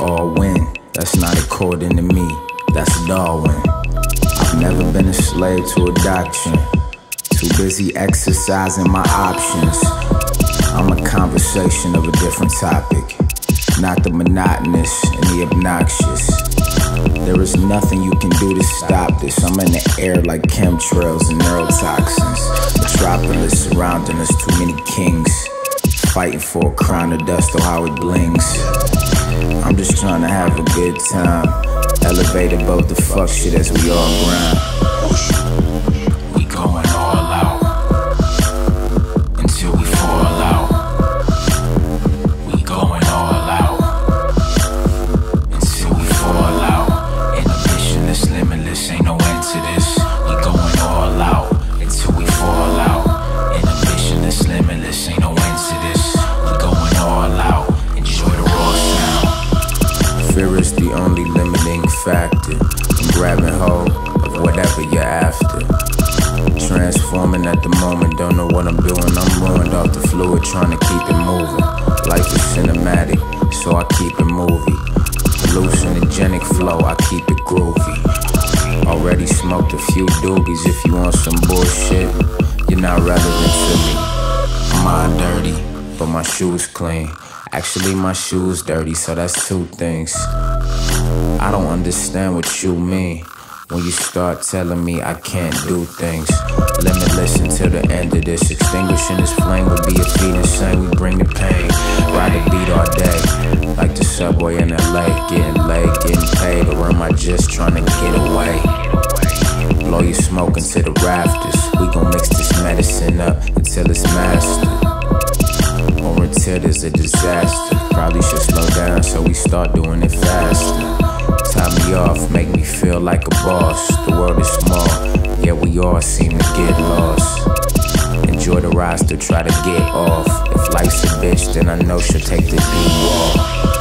That's not according to me, that's Darwin. I've never been a slave to a doctrine. Too busy exercising my options. I'm a conversation of a different topic, not the monotonous and the obnoxious. There is nothing you can do to stop this. I'm in the air like chemtrails and neurotoxins. Metropolis surrounding us, too many kings. Fighting for a crown of dust or how it blings. I'm just trying to have a good time. Elevate both the fuck shit as we all grind. Is the only limiting factor. I'm grabbing hold of whatever you're after. Transforming at the moment, don't know what I'm doing. I'm ruined off the fluid, trying to keep it moving. Life is cinematic, so I keep it movie. Hallucinogenic flow, I keep it groovy. Already smoked a few doobies. If you want some bullshit, you're not relevant to me. Mind dirty, but my shoes clean. Actually, my shoes dirty, so that's two things. I don't understand what you mean when you start telling me I can't do things. Let me listen until the end of this. Extinguishing this flame would be a feat insane. We bring the pain, ride the beat all day. Like the subway in LA, getting laid, getting paid. Or am I just trying to get away? Blow your smoke into the rafters. We gon' mix this medicine up until it's mastered. Until there's a disaster. Probably should slow down so we start doing it faster. Tie me off, make me feel like a boss. The world is small, yeah, we all seem to get lost. Enjoy the rise to try to get off. If life's a bitch, then I know she'll take the beat off.